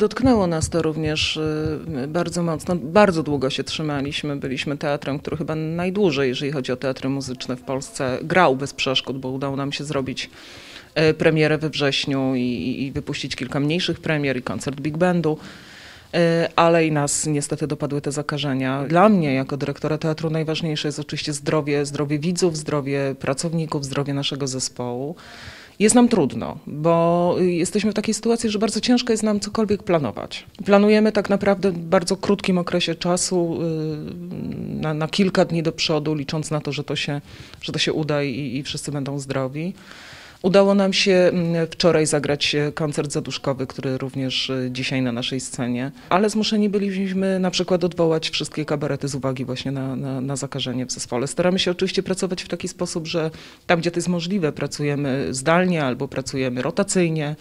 Dotknęło nas to również y, bardzo mocno. Bardzo długo się trzymaliśmy. Byliśmy teatrem, który chyba najdłużej, jeżeli chodzi o teatry muzyczne w Polsce, grał bez przeszkód, bo udało nam się zrobić y, premierę we wrześniu i, i wypuścić kilka mniejszych premier i koncert Big Bandu. Y, Ale i nas niestety dopadły te zakażenia. Dla mnie, jako dyrektora teatru, najważniejsze jest oczywiście zdrowie, zdrowie widzów, zdrowie pracowników, zdrowie naszego zespołu. Jest nam trudno, bo jesteśmy w takiej sytuacji, że bardzo ciężko jest nam cokolwiek planować. Planujemy tak naprawdę w bardzo krótkim okresie czasu, y, na, na kilka dni do przodu, licząc na to, że to się, że to się uda i, i wszyscy będą zdrowi. Udało nam się mm, wczoraj zagrać e, koncert zaduszkowy, który również e, dzisiaj na naszej scenie, ale zmuszeni byliśmy na przykład odwołać wszystkie kabarety z uwagi właśnie na, na, na zakażenie w zespole. Staramy się oczywiście pracować w taki sposób, że tam, gdzie to jest możliwe, pracujemy zdalnie albo pracujemy rotacyjnie,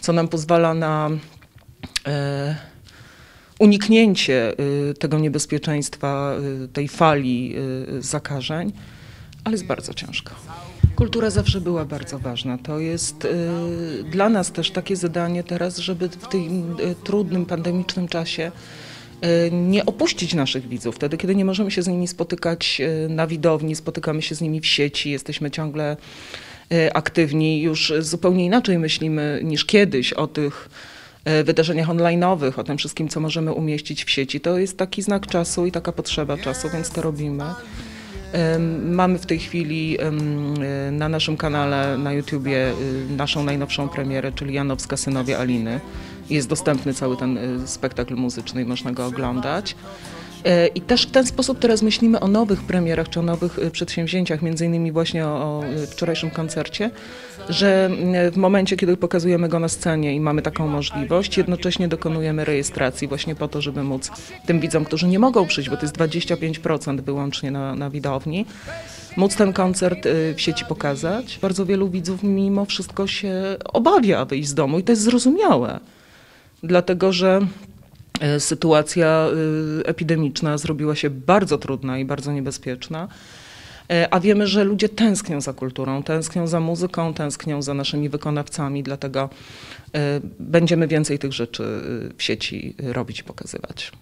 co nam pozwala na e, uniknięcie e, tego niebezpieczeństwa, tej fali zakażeń, ale jest bardzo ciężko. Kultura zawsze była bardzo ważna. To jest y, dla nas też takie zadanie teraz, żeby w tym y, trudnym, pandemicznym czasie y, nie opuścić naszych widzów. Wtedy, kiedy nie możemy się z nimi spotykać y, na widowni, spotykamy się z nimi w sieci, jesteśmy ciągle y, aktywni, już zupełnie inaczej myślimy niż kiedyś o tych wydarzeniach online'owych, o tym wszystkim, co możemy umieścić w sieci. To jest taki znak czasu i taka potrzeba czasu, więc to robimy. Mamy w tej chwili e, na naszym kanale na YouTubie y, naszą najnowszą premierę, czyli Janowska Synowie Aliny. Jest dostępny cały ten y, spektakl muzyczny i można go oglądać. E, I też w ten sposób teraz myślimy o nowych premierach czy o nowych y, przedsięwzięciach, między innymi właśnie o, o y, wczorajszym koncercie, że w momencie, kiedy pokazujemy go na scenie i mamy taką możliwość, jednocześnie dokonujemy rejestracji właśnie po to, żeby móc tym widzom, którzy nie mogą przyjść, bo to jest 25% wyłącznie na, na widowni, móc ten koncert w sieci pokazać. Bardzo wielu widzów mimo wszystko się obawia wyjść z domu i to jest zrozumiałe, dlatego że e, sytuacja y, epidemiczna zrobiła się bardzo trudna i bardzo niebezpieczna. E, A wiemy, że ludzie tęsknią za kulturą, tęsknią za muzyką, tęsknią za naszymi wykonawcami, dlatego e, będziemy więcej tych rzeczy w sieci robić i pokazywać.